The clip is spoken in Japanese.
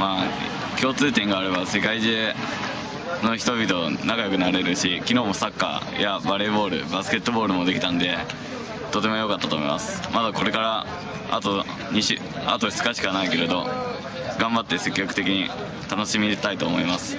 まあ共通点があれば世界中の人々仲良くなれるし昨日もサッカーやバレーボールバスケットボールもできたんでとても良かったと思います。まだこれからあと2週あと2日しかないけれど頑張って積極的に楽しみたいと思います。